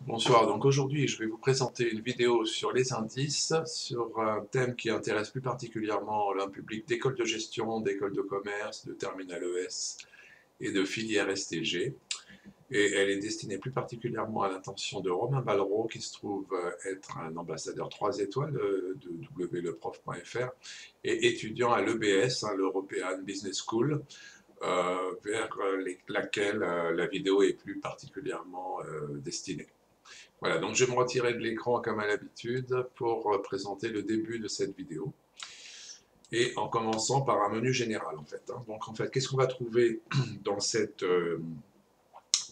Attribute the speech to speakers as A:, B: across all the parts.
A: Bonsoir, donc aujourd'hui je vais vous présenter une vidéo sur les indices, sur un thème qui intéresse plus particulièrement un public d'écoles de gestion, d'écoles de commerce, de terminal ES et de filière STG. Et elle est destinée plus particulièrement à l'intention de Romain Ballereau, qui se trouve être un ambassadeur 3 étoiles de wleprof.fr et étudiant à l'EBS, hein, l'European Business School, euh, vers laquelle euh, la vidéo est plus particulièrement euh, destinée. Voilà, donc je vais me retirer de l'écran comme à l'habitude pour présenter le début de cette vidéo. Et en commençant par un menu général en fait. Hein. Donc en fait, qu'est-ce qu'on va trouver dans cette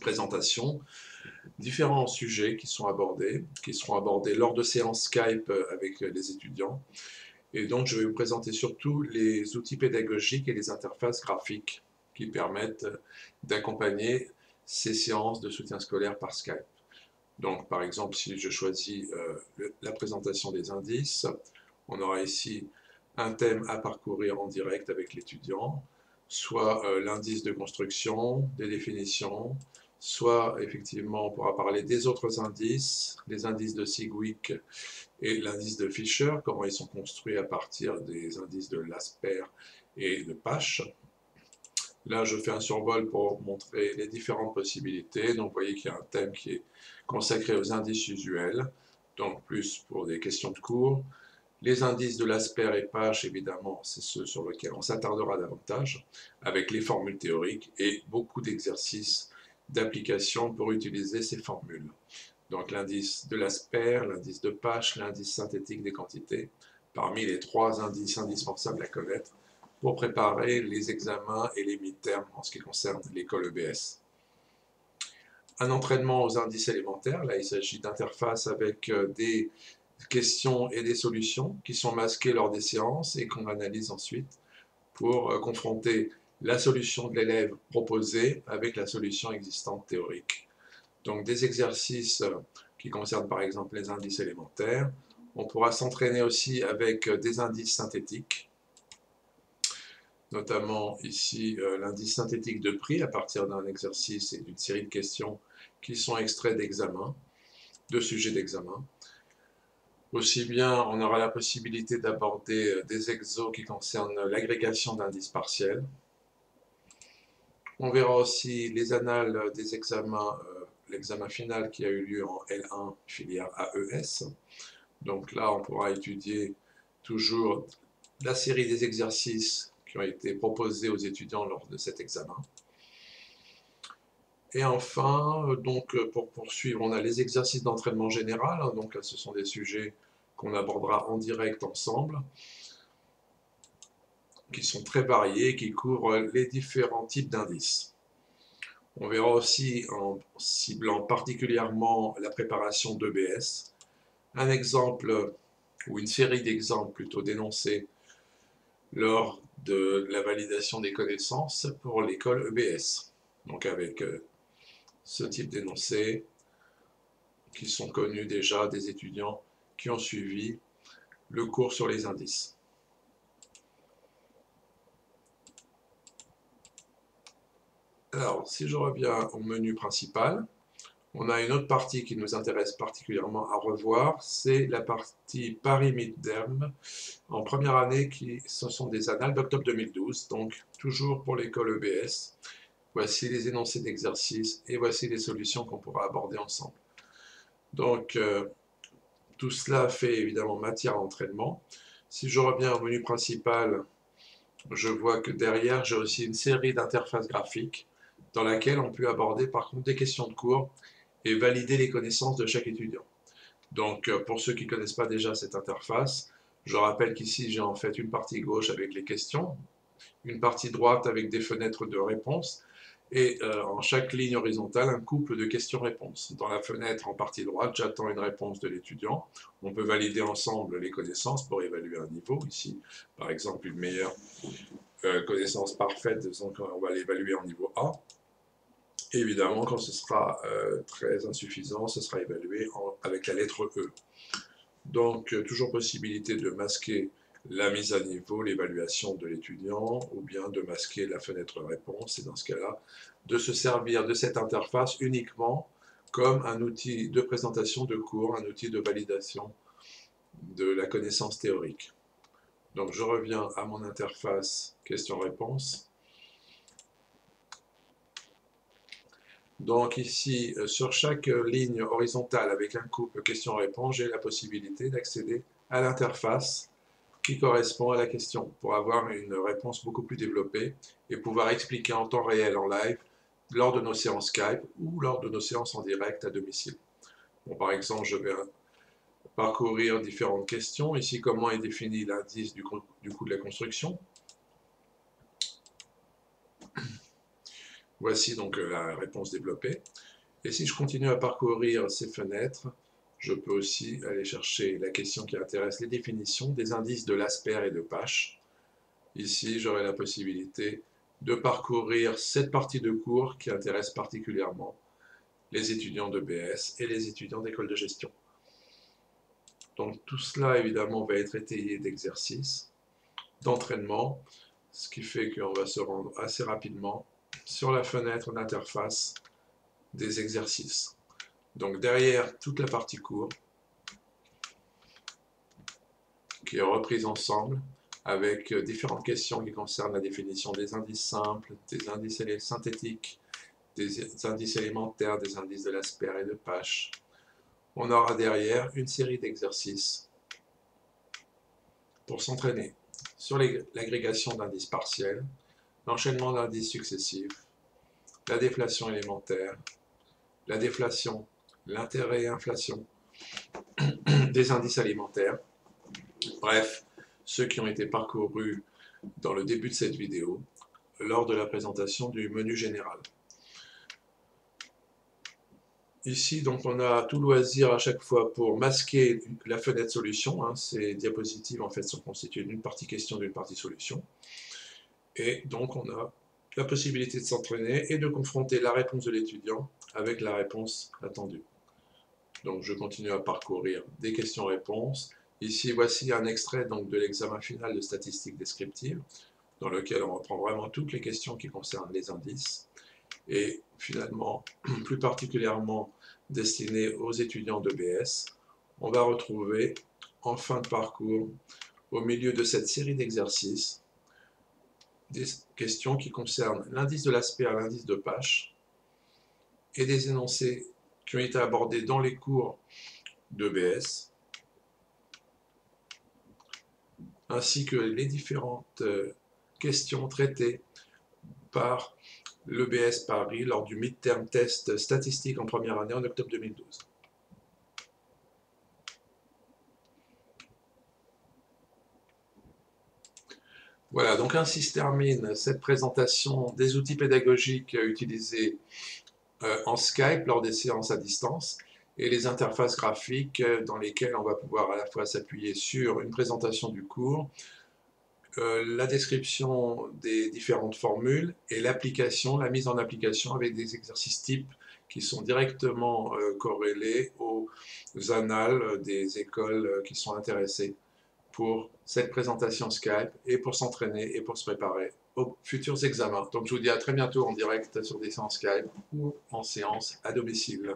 A: présentation? Différents sujets qui sont abordés, qui seront abordés lors de séances Skype avec les étudiants. Et donc je vais vous présenter surtout les outils pédagogiques et les interfaces graphiques qui permettent d'accompagner ces séances de soutien scolaire par Skype. Donc, par exemple, si je choisis euh, la présentation des indices, on aura ici un thème à parcourir en direct avec l'étudiant, soit euh, l'indice de construction, des définitions, soit effectivement on pourra parler des autres indices, les indices de Sigwick et l'indice de Fisher, comment ils sont construits à partir des indices de Lasper et de Pache, Là, je fais un survol pour montrer les différentes possibilités. Donc, vous voyez qu'il y a un thème qui est consacré aux indices usuels, donc plus pour des questions de cours. Les indices de l'Asper et Pache, évidemment, c'est ceux sur lesquels on s'attardera davantage, avec les formules théoriques et beaucoup d'exercices d'application pour utiliser ces formules. Donc l'indice de l'Asper, l'indice de Pache, l'indice synthétique des quantités, parmi les trois indices indispensables à connaître pour préparer les examens et les mi-termes en ce qui concerne l'école EBS. Un entraînement aux indices élémentaires, là il s'agit d'interfaces avec euh, des questions et des solutions qui sont masquées lors des séances et qu'on analyse ensuite pour euh, confronter la solution de l'élève proposée avec la solution existante théorique. Donc des exercices euh, qui concernent par exemple les indices élémentaires. On pourra s'entraîner aussi avec des indices synthétiques notamment ici euh, l'indice synthétique de prix à partir d'un exercice et d'une série de questions qui sont extraits d'examen, de sujets d'examen. Aussi bien, on aura la possibilité d'aborder euh, des exos qui concernent l'agrégation d'indices partiels. On verra aussi les annales des examens, euh, l'examen final qui a eu lieu en L1 filière AES. Donc là, on pourra étudier toujours la série des exercices qui ont été proposés aux étudiants lors de cet examen. Et enfin, euh, donc euh, pour poursuivre, on a les exercices d'entraînement général. Hein, donc ce sont des sujets qu'on abordera en direct ensemble, qui sont très variés, qui couvrent les différents types d'indices. On verra aussi, en ciblant particulièrement la préparation d'EBS, un exemple, ou une série d'exemples plutôt dénoncés lors de la validation des connaissances pour l'école EBS. Donc avec euh, ce type d'énoncés qui sont connus déjà des étudiants qui ont suivi le cours sur les indices. Alors, si je reviens au menu principal, on a une autre partie qui nous intéresse particulièrement à revoir, c'est la partie Paris Midterm en première année, qui ce sont des annales d'octobre 2012, donc toujours pour l'école EBS. Voici les énoncés d'exercice et voici les solutions qu'on pourra aborder ensemble. Donc, euh, tout cela fait évidemment matière à entraînement. Si je reviens au menu principal, je vois que derrière, j'ai aussi une série d'interfaces graphiques dans laquelle on peut aborder par contre des questions de cours valider les connaissances de chaque étudiant. Donc, euh, pour ceux qui ne connaissent pas déjà cette interface, je rappelle qu'ici, j'ai en fait une partie gauche avec les questions, une partie droite avec des fenêtres de réponse, et euh, en chaque ligne horizontale, un couple de questions-réponses. Dans la fenêtre en partie droite, j'attends une réponse de l'étudiant. On peut valider ensemble les connaissances pour évaluer un niveau. Ici, par exemple, une meilleure euh, connaissance parfaite, qu'on va l'évaluer en niveau A évidemment, quand ce sera euh, très insuffisant, ce sera évalué avec la lettre E. Donc, euh, toujours possibilité de masquer la mise à niveau, l'évaluation de l'étudiant, ou bien de masquer la fenêtre réponse, et dans ce cas-là, de se servir de cette interface uniquement comme un outil de présentation de cours, un outil de validation de la connaissance théorique. Donc je reviens à mon interface question-réponse. Donc ici, euh, sur chaque ligne horizontale avec un couple question-réponse, j'ai la possibilité d'accéder à l'interface qui correspond à la question pour avoir une réponse beaucoup plus développée et pouvoir expliquer en temps réel en live lors de nos séances Skype ou lors de nos séances en direct à domicile. Bon, par exemple, je vais parcourir différentes questions. Ici, comment est défini l'indice du coût de la construction? Voici donc euh, la réponse développée. Et si je continue à parcourir ces fenêtres, je peux aussi aller chercher la question qui intéresse les définitions des indices de l'asper et de Pache. Ici, j'aurai la possibilité de parcourir cette partie de cours qui intéresse particulièrement les étudiants de BS et les étudiants d'école de gestion. Donc tout cela, évidemment, va être étayé d'exercices, d'entraînement, ce qui fait qu'on va se rendre assez rapidement sur la fenêtre d'interface des exercices. Donc derrière toute la partie cours, qui est reprise ensemble, avec différentes questions qui concernent la définition des indices simples, des indices synthétiques, des indices élémentaires, des indices de l'asper et de Pache. On aura derrière une série d'exercices pour s'entraîner sur l'agrégation d'indices partiels, l'enchaînement d'indices successifs, la déflation élémentaire, la déflation, l'intérêt et inflation des indices alimentaires. Bref, ceux qui ont été parcourus dans le début de cette vidéo lors de la présentation du menu général. Ici, donc, on a tout loisir à chaque fois pour masquer la fenêtre solution. Hein. Ces diapositives, en fait, sont constituées d'une partie question, d'une partie solution. Et donc, on a la possibilité de s'entraîner et de confronter la réponse de l'étudiant avec la réponse attendue. Donc, je continue à parcourir des questions-réponses Ici, voici un extrait donc, de l'examen final de statistiques descriptives, dans lequel on reprend vraiment toutes les questions qui concernent les indices, et finalement, plus particulièrement destinées aux étudiants de BS, on va retrouver en fin de parcours, au milieu de cette série d'exercices, des questions qui concernent l'indice de l'aspect à l'indice de Pache, et des énoncés qui ont été abordés dans les cours de BS, ainsi que les différentes euh, questions traitées par l'EBS Paris lors du midterm test statistique en première année en octobre 2012. Voilà, donc ainsi se termine cette présentation des outils pédagogiques utilisés euh, en Skype lors des séances à distance et les interfaces graphiques euh, dans lesquelles on va pouvoir à la fois s'appuyer sur une présentation du cours, euh, la description des différentes formules et l'application, la mise en application avec des exercices types qui sont directement corrélés aux annales des écoles qui sont intéressées pour cette présentation Skype et pour s'entraîner et pour se préparer aux futurs examens. Donc je vous dis à très bientôt en direct sur des séances Skype ou en séance à domicile.